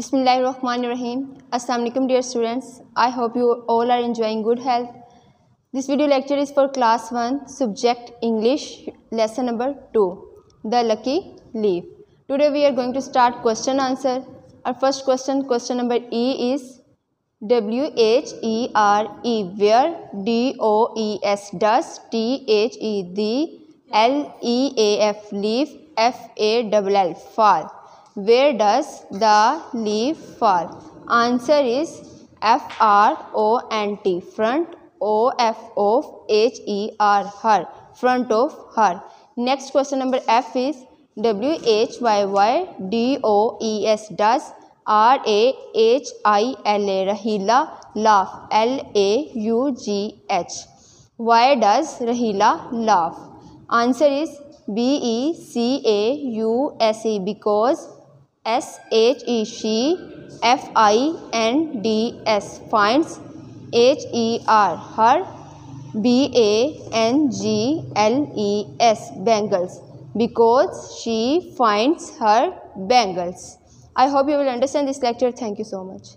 Bismillahirrahmanirrahim. Assalamualaikum dear students. I hope you all are enjoying good health. This video lecture is for class 1 subject English lesson number 2 The Lucky Leaf. Today we are going to start question answer. Our first question question number E is W H E R E where D O E S does T H E the L E A F leaf F A L L fall where does the leaf fall? Answer is F R O N T front O F O H E R her front of her. Next question number F is W H Y Y D O E S does R A H I L A Rahila laugh L A U G H. Why does Rahila laugh? Answer is B E C A U S E because S H E she F I N D S finds H E R her B A N G L E S bangles because she finds her bangles. I hope you will understand this lecture. Thank you so much.